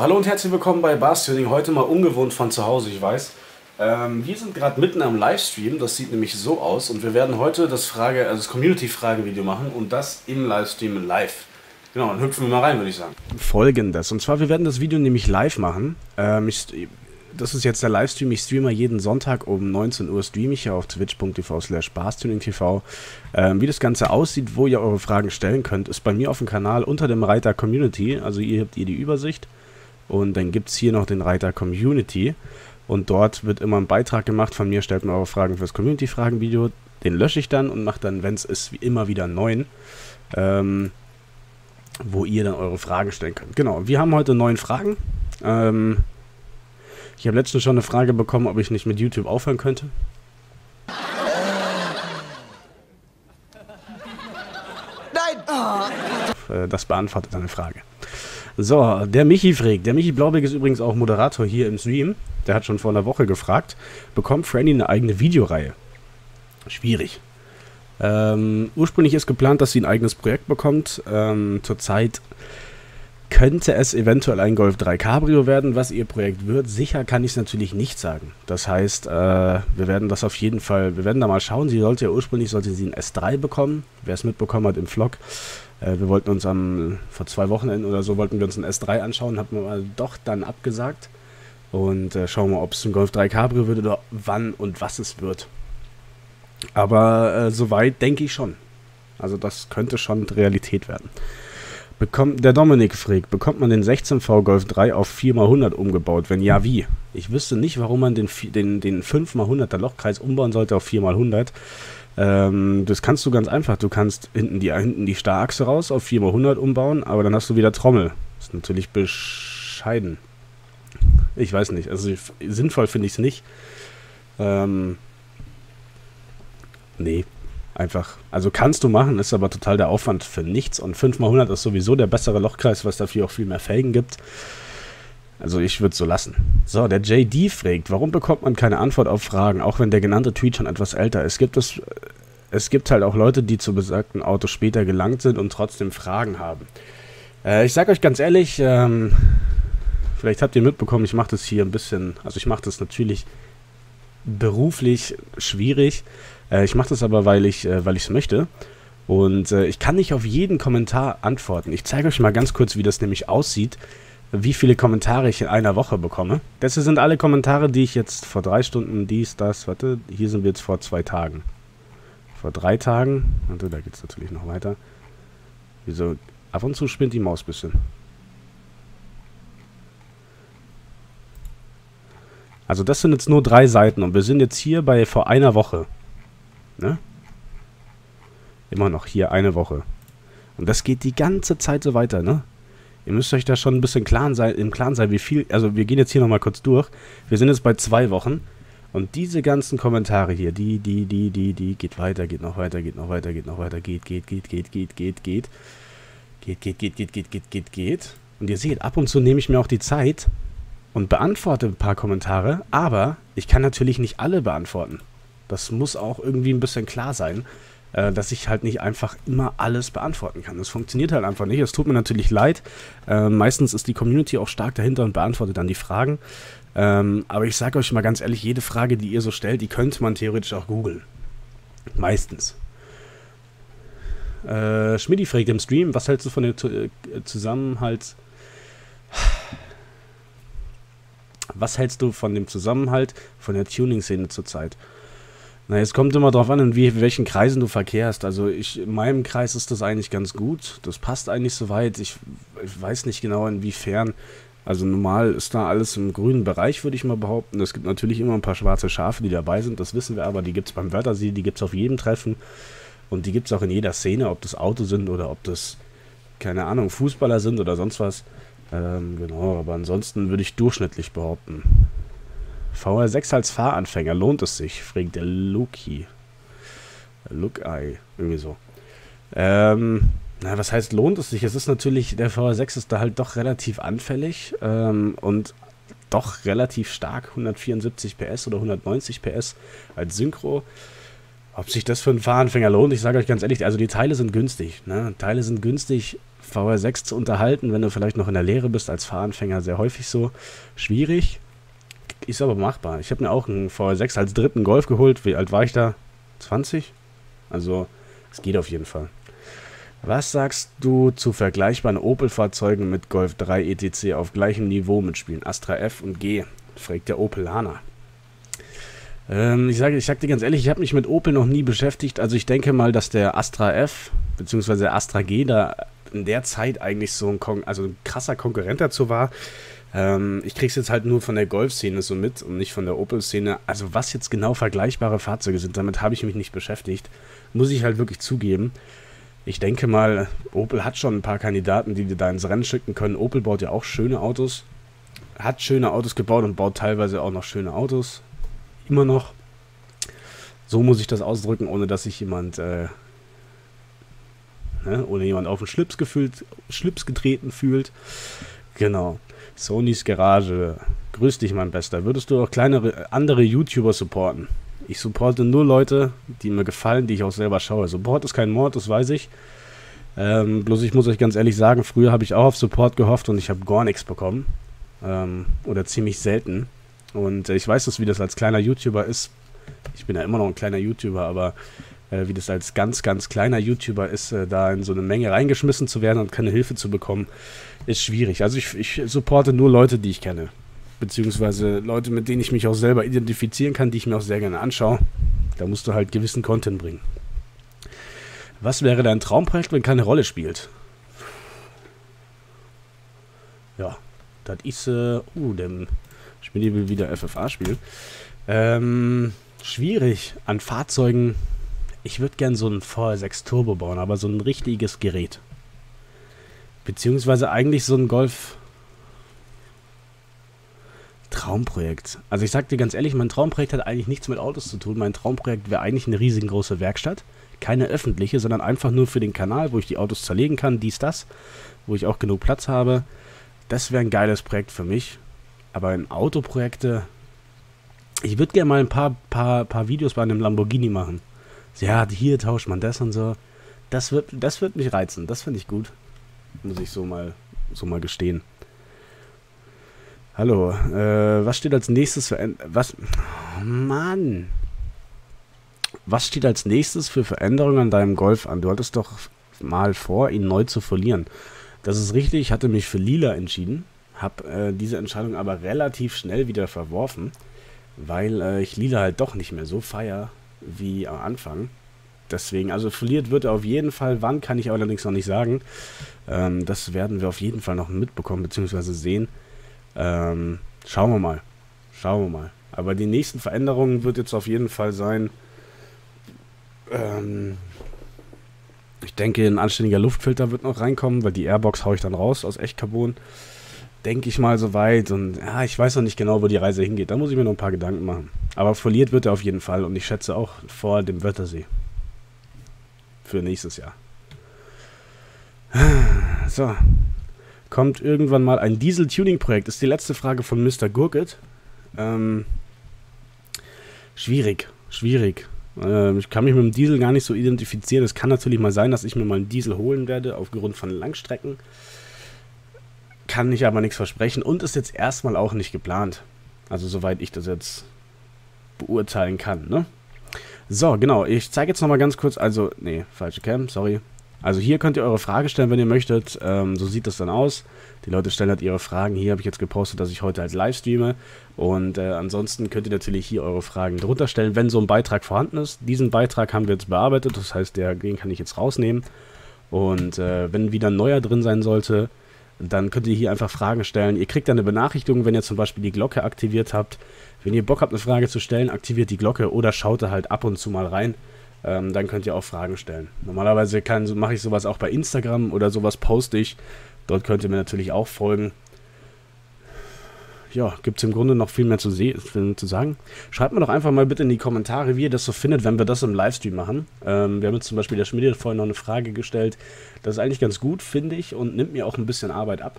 Hallo und herzlich willkommen bei Barstuning. Heute mal ungewohnt von zu Hause, ich weiß. Ähm, wir sind gerade mitten am Livestream, das sieht nämlich so aus und wir werden heute das Frage, also das Community-Frage-Video machen und das im Livestream live. Genau, dann hüpfen wir mal rein, würde ich sagen. Folgendes, und zwar wir werden das Video nämlich live machen. Ähm, ich, das ist jetzt der Livestream, ich streame jeden Sonntag um 19 Uhr, streame ich ja auf twitch.tv slash barstuningtv. Ähm, wie das Ganze aussieht, wo ihr eure Fragen stellen könnt, ist bei mir auf dem Kanal unter dem Reiter Community, also ihr habt ihr die Übersicht. Und dann gibt es hier noch den Reiter Community. Und dort wird immer ein Beitrag gemacht. Von mir stellt man eure Fragen fürs Community-Fragen-Video. Den lösche ich dann und mache dann, wenn es ist, wie immer wieder einen neuen. Ähm, wo ihr dann eure Fragen stellen könnt. Genau, wir haben heute neun Fragen. Ähm, ich habe letztens schon eine Frage bekommen, ob ich nicht mit YouTube aufhören könnte. Nein! Äh, das beantwortet eine Frage. So, der Michi fragt. Der Michi Blaubeck ist übrigens auch Moderator hier im Stream. Der hat schon vor einer Woche gefragt. Bekommt Franny eine eigene Videoreihe? Schwierig. Ähm, ursprünglich ist geplant, dass sie ein eigenes Projekt bekommt. Ähm, zurzeit könnte es eventuell ein Golf 3 Cabrio werden, was ihr Projekt wird. Sicher kann ich es natürlich nicht sagen. Das heißt, äh, wir werden das auf jeden Fall, wir werden da mal schauen. Sie sollte ja ursprünglich sollte sie ein S3 bekommen. Wer es mitbekommen hat im Vlog. Äh, wir wollten uns am, vor zwei Wochenenden oder so, wollten wir uns ein S3 anschauen, haben wir doch dann abgesagt. Und äh, schauen wir, ob es ein Golf 3 Cabrio wird oder wann und was es wird. Aber äh, soweit denke ich schon. Also das könnte schon Realität werden. Bekommt, der Dominik fragt, bekommt man den 16V Golf 3 auf 4x100 umgebaut? Wenn ja, wie? Ich wüsste nicht, warum man den, den, den 5x100er Lochkreis umbauen sollte auf 4x100. Ähm, das kannst du ganz einfach. Du kannst hinten die, hinten die Starachse raus auf 4x100 umbauen, aber dann hast du wieder Trommel. Das ist natürlich bescheiden. Ich weiß nicht. Also sinnvoll finde ich es nicht. Ähm, nee, einfach. Also kannst du machen, ist aber total der Aufwand für nichts. Und 5x100 ist sowieso der bessere Lochkreis, was dafür auch viel mehr Felgen gibt. Also ich würde es so lassen. So, der JD fragt, warum bekommt man keine Antwort auf Fragen, auch wenn der genannte Tweet schon etwas älter ist? Gibt es, es gibt halt auch Leute, die zu besagten Auto später gelangt sind und trotzdem Fragen haben. Äh, ich sage euch ganz ehrlich, ähm, vielleicht habt ihr mitbekommen, ich mache das hier ein bisschen, also ich mache das natürlich beruflich schwierig. Äh, ich mache das aber, weil ich äh, es möchte. Und äh, ich kann nicht auf jeden Kommentar antworten. Ich zeige euch mal ganz kurz, wie das nämlich aussieht wie viele Kommentare ich in einer Woche bekomme. Das sind alle Kommentare, die ich jetzt vor drei Stunden, dies, das, warte, hier sind wir jetzt vor zwei Tagen. Vor drei Tagen, warte, da geht es natürlich noch weiter. Wieso, ab und zu spinnt die Maus ein bisschen. Also das sind jetzt nur drei Seiten und wir sind jetzt hier bei vor einer Woche. Ne? Immer noch hier eine Woche. Und das geht die ganze Zeit so weiter, ne? Ihr müsst euch da schon ein bisschen klar sein, im Klaren sein, wie viel. Also, wir gehen jetzt hier nochmal kurz durch. Wir sind jetzt bei zwei Wochen. Und diese ganzen Kommentare hier, die, die, die, die, die, geht weiter, geht noch weiter, geht noch weiter, geht noch weiter, geht, geht, geht, geht, geht, geht, geht. Geht, geht, geht, geht, geht, geht, geht, geht. Und ihr seht, ab und zu nehme ich mir auch die Zeit und beantworte ein paar Kommentare, aber ich kann natürlich nicht alle beantworten. Das muss auch irgendwie ein bisschen klar sein äh, dass ich halt nicht einfach immer alles beantworten kann. Das funktioniert halt einfach nicht. Es tut mir natürlich leid. Äh, meistens ist die Community auch stark dahinter und beantwortet dann die Fragen. Ähm, aber ich sage euch mal ganz ehrlich, jede Frage, die ihr so stellt, die könnte man theoretisch auch googeln. Meistens. Äh, Schmidti fragt im Stream, was hältst du von der äh, Zusammenhalt... Was hältst du von dem Zusammenhalt von der Tuning-Szene zurzeit? Na, es kommt immer darauf an, in wie, welchen Kreisen du verkehrst. Also ich, in meinem Kreis ist das eigentlich ganz gut. Das passt eigentlich soweit. Ich, ich weiß nicht genau, inwiefern. Also normal ist da alles im grünen Bereich, würde ich mal behaupten. Es gibt natürlich immer ein paar schwarze Schafe, die dabei sind, das wissen wir aber. Die gibt es beim Wörtersee, die gibt es auf jedem Treffen. Und die gibt es auch in jeder Szene, ob das Auto sind oder ob das, keine Ahnung, Fußballer sind oder sonst was. Ähm, genau, aber ansonsten würde ich durchschnittlich behaupten. VR6 als Fahranfänger, lohnt es sich? fragt der Luki. Look-Eye, irgendwie so. Ähm, na, was heißt lohnt es sich? Es ist natürlich, der VR6 ist da halt doch relativ anfällig ähm, und doch relativ stark, 174 PS oder 190 PS als Synchro. Ob sich das für einen Fahranfänger lohnt, ich sage euch ganz ehrlich, also die Teile sind günstig. Ne? Teile sind günstig VR6 zu unterhalten, wenn du vielleicht noch in der Lehre bist, als Fahranfänger sehr häufig so. Schwierig, ist aber machbar. Ich habe mir auch einen VR6 als dritten Golf geholt. Wie alt war ich da? 20? Also, es geht auf jeden Fall. Was sagst du zu vergleichbaren Opel-Fahrzeugen mit Golf 3 ETC auf gleichem Niveau mitspielen? Astra F und G, fragt der Opelaner. Ähm, ich sage ich sag dir ganz ehrlich, ich habe mich mit Opel noch nie beschäftigt. Also ich denke mal, dass der Astra F bzw. der Astra G da in der Zeit eigentlich so ein, Kon also ein krasser Konkurrent dazu war. Ähm, ich krieg's jetzt halt nur von der Golf-Szene so mit und nicht von der Opel-Szene. Also was jetzt genau vergleichbare Fahrzeuge sind, damit habe ich mich nicht beschäftigt. Muss ich halt wirklich zugeben. Ich denke mal, Opel hat schon ein paar Kandidaten, die die da ins Rennen schicken können. Opel baut ja auch schöne Autos. Hat schöne Autos gebaut und baut teilweise auch noch schöne Autos. Immer noch. So muss ich das ausdrücken, ohne dass sich jemand, äh, ne, ohne jemand auf den Schlips gefühlt, Schlips getreten fühlt. Genau. Sonys Garage. Grüß dich, mein Bester. Würdest du auch kleinere, andere YouTuber supporten? Ich supporte nur Leute, die mir gefallen, die ich auch selber schaue. Support ist kein Mord, das weiß ich. Ähm, bloß ich muss euch ganz ehrlich sagen, früher habe ich auch auf Support gehofft und ich habe gar nichts bekommen. Ähm, oder ziemlich selten. Und äh, ich weiß das, wie das als kleiner YouTuber ist. Ich bin ja immer noch ein kleiner YouTuber, aber äh, wie das als ganz, ganz kleiner YouTuber ist, äh, da in so eine Menge reingeschmissen zu werden und keine Hilfe zu bekommen, ist schwierig. Also ich, ich supporte nur Leute, die ich kenne. Beziehungsweise Leute, mit denen ich mich auch selber identifizieren kann, die ich mir auch sehr gerne anschaue. Da musst du halt gewissen Content bringen. Was wäre dein Traumprojekt, wenn keine Rolle spielt? Ja, das ist, äh, uh, dem Schmidt will wieder FFA spielen. Ähm, schwierig. An Fahrzeugen ich würde gern so ein VR6 Turbo bauen, aber so ein richtiges Gerät. Beziehungsweise eigentlich so ein Golf. Traumprojekt. Also ich sag dir ganz ehrlich, mein Traumprojekt hat eigentlich nichts mit Autos zu tun. Mein Traumprojekt wäre eigentlich eine riesengroße Werkstatt. Keine öffentliche, sondern einfach nur für den Kanal, wo ich die Autos zerlegen kann, dies, das. Wo ich auch genug Platz habe. Das wäre ein geiles Projekt für mich. Aber in Autoprojekte. Ich würde gerne mal ein paar, paar, paar Videos bei einem Lamborghini machen ja, hier tauscht man das und so. Das wird, das wird mich reizen. Das finde ich gut. Muss ich so mal, so mal gestehen. Hallo, äh, was steht als nächstes für was? Oh Mann. Was steht als nächstes für Veränderungen an deinem Golf an? Du hattest doch mal vor, ihn neu zu verlieren. Das ist richtig, ich hatte mich für Lila entschieden, habe äh, diese Entscheidung aber relativ schnell wieder verworfen, weil äh, ich Lila halt doch nicht mehr so feier, wie am Anfang. Deswegen, also verliert wird er auf jeden Fall. Wann kann ich allerdings noch nicht sagen. Ähm, das werden wir auf jeden Fall noch mitbekommen bzw. sehen. Ähm, schauen wir mal. Schauen wir mal. Aber die nächsten Veränderungen wird jetzt auf jeden Fall sein. Ähm, ich denke, ein anständiger Luftfilter wird noch reinkommen, weil die Airbox haue ich dann raus aus Echtcarbon. Denke ich mal soweit. Und ja, ich weiß noch nicht genau, wo die Reise hingeht. Da muss ich mir noch ein paar Gedanken machen. Aber verliert wird er auf jeden Fall und ich schätze auch vor dem Wörthersee. Für nächstes Jahr. So. Kommt irgendwann mal ein Diesel-Tuning-Projekt? Ist die letzte Frage von Mr. Gurkit. Ähm, schwierig, schwierig. Ähm, ich kann mich mit dem Diesel gar nicht so identifizieren. Es kann natürlich mal sein, dass ich mir mal einen Diesel holen werde, aufgrund von Langstrecken. Kann ich aber nichts versprechen und ist jetzt erstmal auch nicht geplant. Also soweit ich das jetzt beurteilen kann, ne? So, genau. Ich zeige jetzt nochmal ganz kurz, also, nee, falsche Cam, sorry. Also hier könnt ihr eure Frage stellen, wenn ihr möchtet. Ähm, so sieht das dann aus. Die Leute stellen halt ihre Fragen. Hier habe ich jetzt gepostet, dass ich heute halt live streame. Und äh, ansonsten könnt ihr natürlich hier eure Fragen drunter stellen, wenn so ein Beitrag vorhanden ist. Diesen Beitrag haben wir jetzt bearbeitet, das heißt, der, den kann ich jetzt rausnehmen. Und äh, wenn wieder ein neuer drin sein sollte, dann könnt ihr hier einfach Fragen stellen. Ihr kriegt dann eine Benachrichtigung, wenn ihr zum Beispiel die Glocke aktiviert habt. Wenn ihr Bock habt, eine Frage zu stellen, aktiviert die Glocke oder schaut da halt ab und zu mal rein. Ähm, dann könnt ihr auch Fragen stellen. Normalerweise mache ich sowas auch bei Instagram oder sowas poste ich. Dort könnt ihr mir natürlich auch folgen ja, gibt es im Grunde noch viel mehr zu, zu, sagen. Schreibt mir doch einfach mal bitte in die Kommentare, wie ihr das so findet, wenn wir das im Livestream machen. Ähm, wir haben jetzt zum Beispiel der Schmiede vorhin noch eine Frage gestellt. Das ist eigentlich ganz gut, finde ich, und nimmt mir auch ein bisschen Arbeit ab,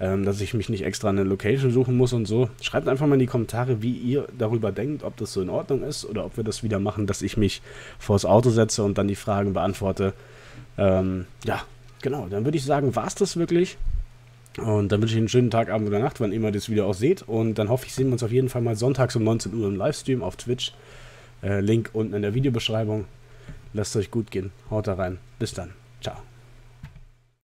ähm, dass ich mich nicht extra eine Location suchen muss und so. Schreibt einfach mal in die Kommentare, wie ihr darüber denkt, ob das so in Ordnung ist oder ob wir das wieder machen, dass ich mich vors Auto setze und dann die Fragen beantworte. Ähm, ja, genau, dann würde ich sagen, war es das wirklich. Und dann wünsche ich einen schönen Tag, Abend oder Nacht, wann immer ihr das Video auch seht. Und dann hoffe ich, sehen wir uns auf jeden Fall mal sonntags um 19 Uhr im Livestream auf Twitch. Äh, Link unten in der Videobeschreibung. Lasst es euch gut gehen. Haut da rein. Bis dann. Ciao.